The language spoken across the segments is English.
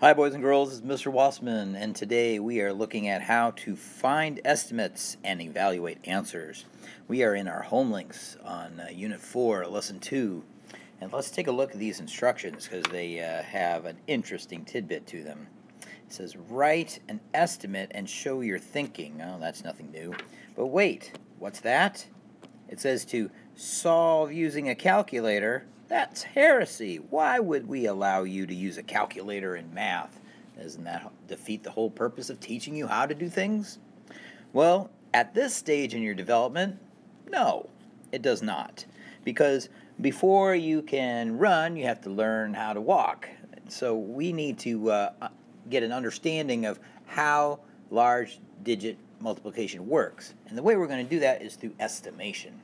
Hi, boys and girls. this is Mr. Wasemann, and today we are looking at how to find estimates and evaluate answers. We are in our home links on uh, Unit 4, Lesson 2, and let's take a look at these instructions because they uh, have an interesting tidbit to them. It says, Write an estimate and show your thinking. Oh, that's nothing new. But wait, what's that? It says to solve using a calculator that's heresy. Why would we allow you to use a calculator in math? Doesn't that defeat the whole purpose of teaching you how to do things? Well, at this stage in your development, no, it does not. Because before you can run, you have to learn how to walk. So we need to uh, uh get an understanding of how large digit multiplication works. And the way we're going to do that is through estimation.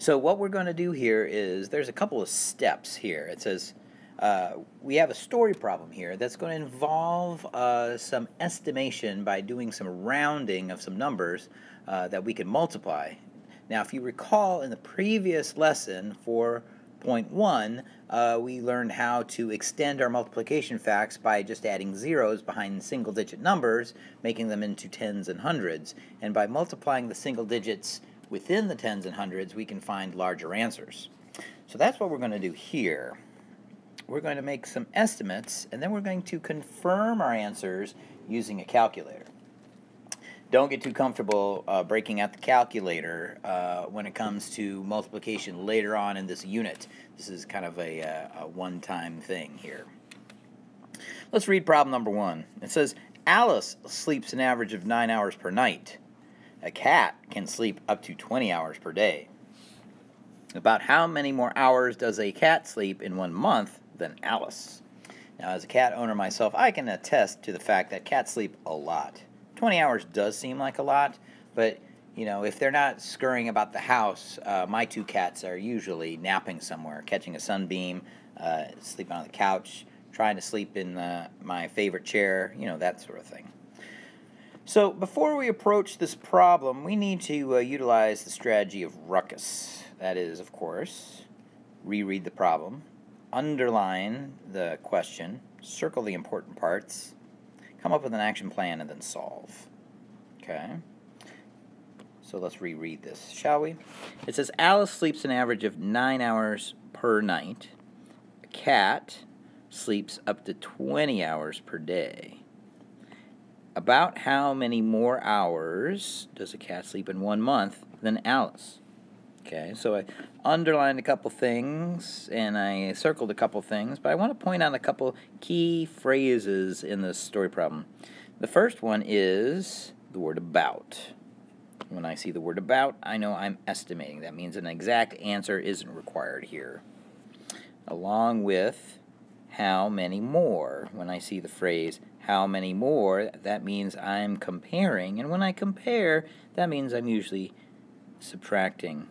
So what we're going to do here is there's a couple of steps here. It says uh, we have a story problem here that's going to involve uh, some estimation by doing some rounding of some numbers uh, that we can multiply. Now, if you recall in the previous lesson for point one, uh, we learned how to extend our multiplication facts by just adding zeros behind single digit numbers, making them into tens and hundreds. And by multiplying the single digits within the tens and hundreds, we can find larger answers. So that's what we're going to do here. We're going to make some estimates, and then we're going to confirm our answers using a calculator. Don't get too comfortable uh, breaking out the calculator uh, when it comes to multiplication later on in this unit. This is kind of a, uh, a one-time thing here. Let's read problem number one. It says, Alice sleeps an average of nine hours per night. A cat can sleep up to 20 hours per day. About how many more hours does a cat sleep in one month than Alice? Now, as a cat owner myself, I can attest to the fact that cats sleep a lot. 20 hours does seem like a lot, but you know, if they're not scurrying about the house, uh, my two cats are usually napping somewhere, catching a sunbeam, uh, sleeping on the couch, trying to sleep in uh, my favorite chair, you know, that sort of thing. So before we approach this problem, we need to uh, utilize the strategy of ruckus. That is, of course, reread the problem, underline the question, circle the important parts, come up with an action plan, and then solve. Okay? So let's reread this, shall we? It says Alice sleeps an average of nine hours per night. A cat sleeps up to 20 hours per day. About how many more hours does a cat sleep in one month than Alice? Okay, so I underlined a couple things and I circled a couple things, but I want to point out a couple key phrases in this story problem. The first one is the word about. When I see the word about, I know I'm estimating. That means an exact answer isn't required here. Along with how many more. When I see the phrase how many more, that means I'm comparing. And when I compare, that means I'm usually subtracting.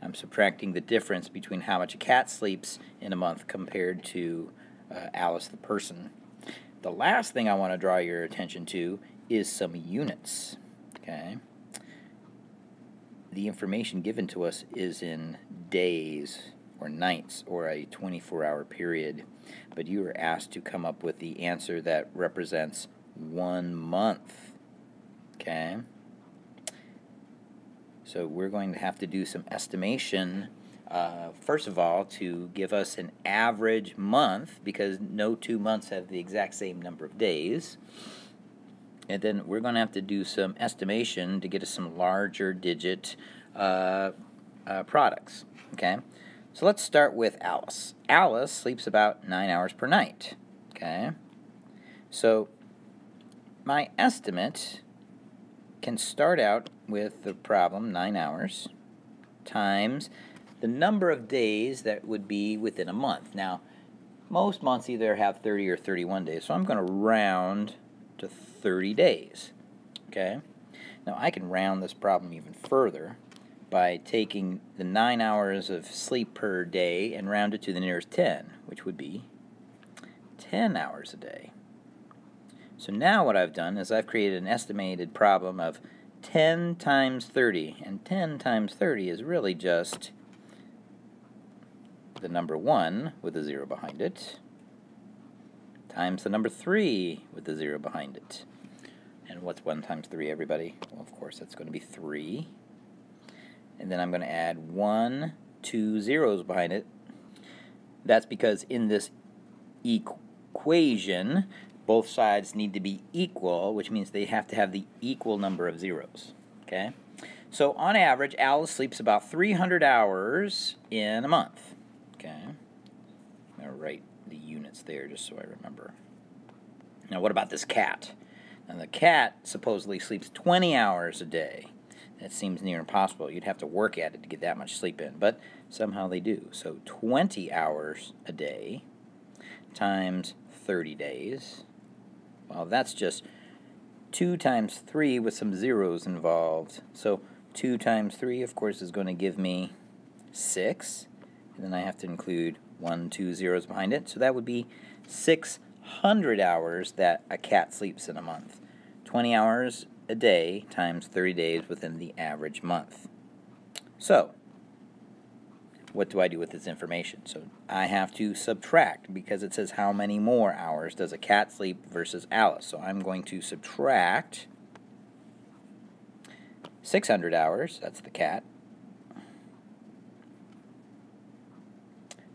I'm subtracting the difference between how much a cat sleeps in a month compared to uh, Alice the person. The last thing I want to draw your attention to is some units. Okay. The information given to us is in days or nights or a 24 hour period, but you are asked to come up with the answer that represents one month. Okay? So we're going to have to do some estimation. Uh, first of all, to give us an average month, because no two months have the exact same number of days. And then we're going to have to do some estimation to get us some larger digit uh, uh, products. Okay? So let's start with Alice. Alice sleeps about nine hours per night. Okay? So my estimate can start out with the problem nine hours times the number of days that would be within a month. Now, most months either have 30 or 31 days, so I'm going to round to 30 days. Okay? Now, I can round this problem even further by taking the 9 hours of sleep per day and round it to the nearest 10, which would be 10 hours a day. So now what I've done is I've created an estimated problem of 10 times 30, and 10 times 30 is really just the number 1 with a 0 behind it times the number 3 with the 0 behind it. And what's 1 times 3, everybody? Well, of course, that's going to be 3. And then I'm going to add 1, two zeros behind it. That's because in this equation, both sides need to be equal, which means they have to have the equal number of zeros. Okay? So on average, Alice sleeps about 300 hours in a month. Okay? I'm going to write the units there just so I remember. Now, what about this cat? Now, the cat supposedly sleeps 20 hours a day. That seems near impossible. You'd have to work at it to get that much sleep in, but somehow they do. So 20 hours a day times 30 days. Well, that's just 2 times 3 with some zeros involved. So 2 times 3, of course, is going to give me 6. And then I have to include 1, 2 zeros behind it. So that would be 600 hours that a cat sleeps in a month. 20 hours a day times 30 days within the average month. So, what do I do with this information? So I have to subtract because it says how many more hours does a cat sleep versus Alice. So I'm going to subtract 600 hours, that's the cat,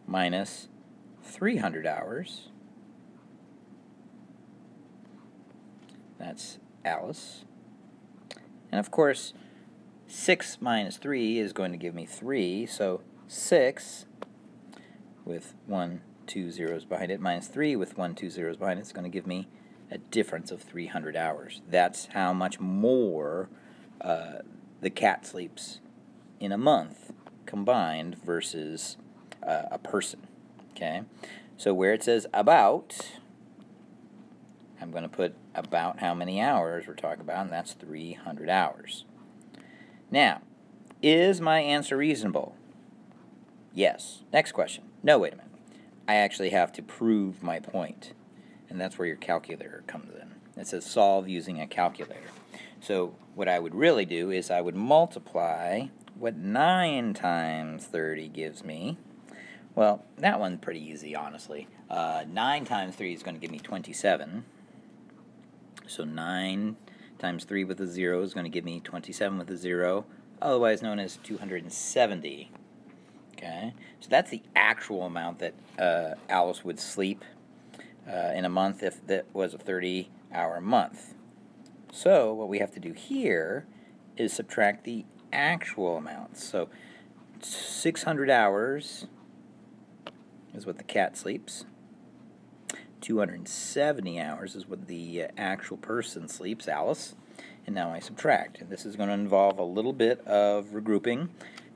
minus 300 hours, that's Alice, and of course, 6 minus 3 is going to give me 3, so 6 with 1, 2 zeros behind it, minus 3 with 1, 2 zeros behind it, is going to give me a difference of 300 hours. That's how much more uh, the cat sleeps in a month combined versus uh, a person. Okay, so where it says about, I'm going to put about how many hours we're talking about, and that's 300 hours. Now, is my answer reasonable? Yes. Next question. No, wait a minute. I actually have to prove my point, and that's where your calculator comes in. It says solve using a calculator. So what I would really do is I would multiply what 9 times 30 gives me. Well, that one's pretty easy, honestly. Uh, 9 times 3 is going to give me 27. So 9 times 3 with a 0 is going to give me 27 with a 0, otherwise known as 270. Okay, so that's the actual amount that uh, Alice would sleep uh, in a month if that was a 30 hour month. So what we have to do here is subtract the actual amount. So 600 hours is what the cat sleeps. 270 hours is what the uh, actual person sleeps, Alice. And now I subtract. And this is going to involve a little bit of regrouping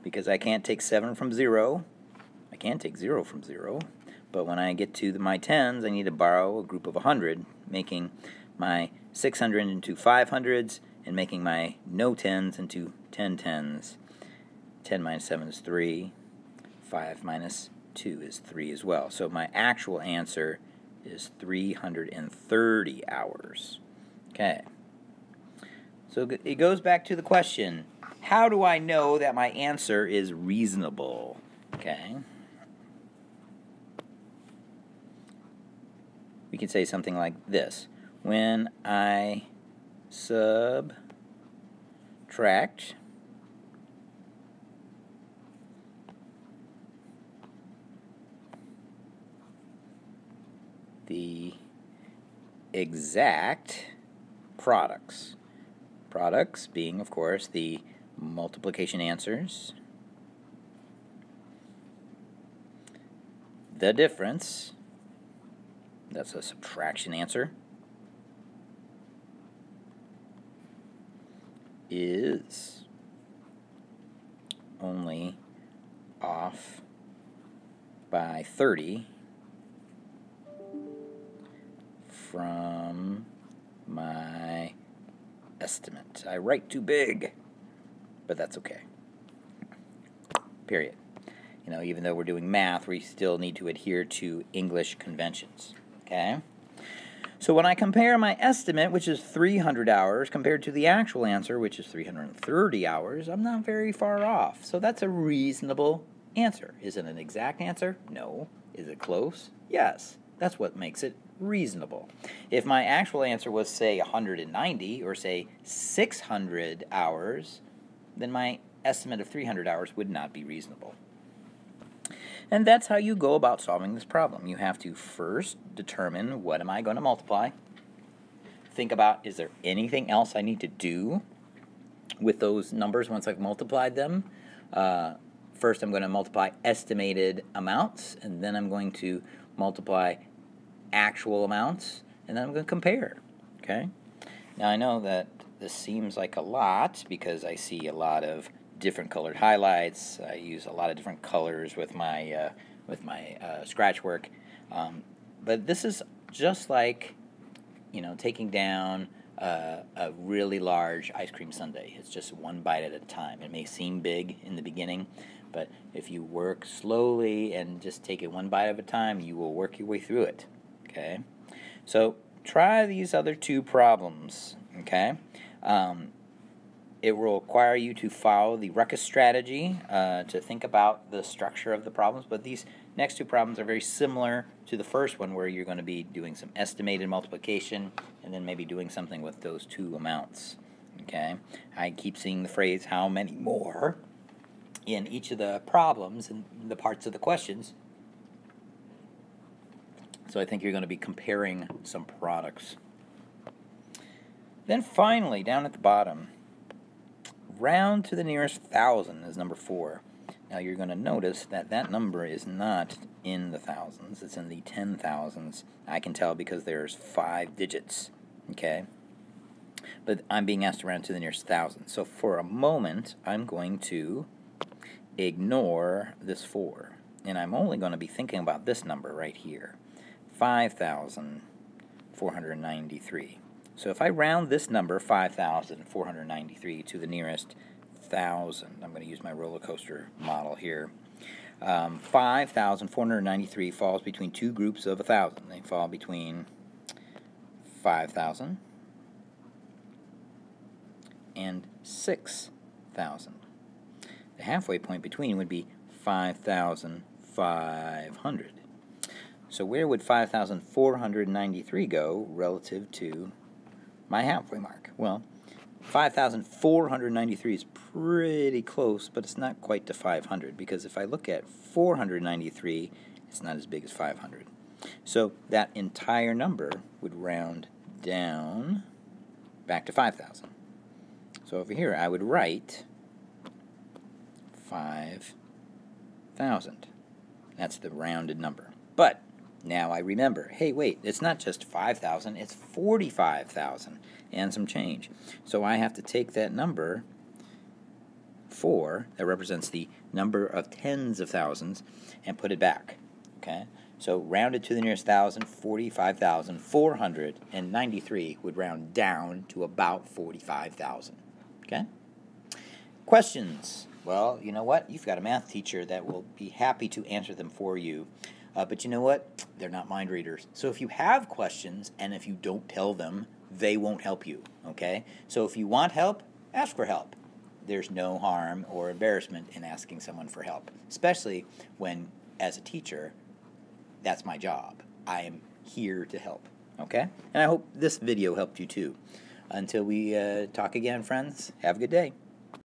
because I can't take 7 from 0. I can't take 0 from 0. But when I get to the, my tens, I need to borrow a group of 100, making my 600 into 500s and making my no tens into 10 tens. 10 minus 7 is 3. 5 minus 2 is 3 as well. So my actual answer is 330 hours. Okay. So it goes back to the question, how do I know that my answer is reasonable? Okay. We can say something like this. When I subtract the exact products. Products being, of course, the multiplication answers, the difference, that's a subtraction answer, is only off by 30 from my estimate. I write too big, but that's okay. Period. You know, even though we're doing math, we still need to adhere to English conventions. Okay? So when I compare my estimate, which is 300 hours, compared to the actual answer, which is 330 hours, I'm not very far off. So that's a reasonable answer. Is it an exact answer? No. Is it close? Yes. That's what makes it reasonable. If my actual answer was, say, 190 or, say, 600 hours, then my estimate of 300 hours would not be reasonable. And that's how you go about solving this problem. You have to first determine what am I going to multiply. Think about is there anything else I need to do with those numbers once I've multiplied them. Uh, first, I'm going to multiply estimated amounts, and then I'm going to multiply actual amounts, and then I'm going to compare. Okay? Now, I know that this seems like a lot because I see a lot of different colored highlights. I use a lot of different colors with my uh, with my uh, scratch work. Um, but this is just like you know taking down uh, a really large ice cream sundae. It's just one bite at a time. It may seem big in the beginning, but if you work slowly and just take it one bite at a time, you will work your way through it. Okay, so try these other two problems. Okay. Um, it will require you to follow the ruckus strategy uh, to think about the structure of the problems, but these next two problems are very similar to the first one where you're going to be doing some estimated multiplication and then maybe doing something with those two amounts. Okay, I keep seeing the phrase how many more in each of the problems and the parts of the questions. So I think you're going to be comparing some products. Then finally, down at the bottom, round to the nearest thousand is number four. Now you're going to notice that that number is not in the thousands, it's in the ten thousands. I can tell because there's five digits, okay? But I'm being asked to round to the nearest thousand. So for a moment, I'm going to ignore this four. And I'm only going to be thinking about this number right here, 5,493. So if I round this number, 5,493, to the nearest thousand, I'm going to use my roller coaster model here. Um, 5,493 falls between two groups of 1,000. They fall between 5,000 and 6,000. The halfway point between would be 5,500. So where would 5,493 go relative to my halfway mark. Well, 5,493 is pretty close, but it's not quite to 500 because if I look at 493, it's not as big as 500. So that entire number would round down back to 5,000. So over here I would write 5,000. That's the rounded number. But now I remember, hey, wait, it's not just 5,000, it's 45,000 and some change. So I have to take that number, 4, that represents the number of tens of thousands, and put it back. Okay? So rounded to the nearest thousand, 45,493 would round down to about 45,000. Okay? Questions? Well, you know what? You've got a math teacher that will be happy to answer them for you. Uh, but you know what? They're not mind readers. So if you have questions and if you don't tell them, they won't help you. Okay? So if you want help, ask for help. There's no harm or embarrassment in asking someone for help, especially when, as a teacher, that's my job. I am here to help. Okay? And I hope this video helped you too. Until we uh, talk again, friends, have a good day.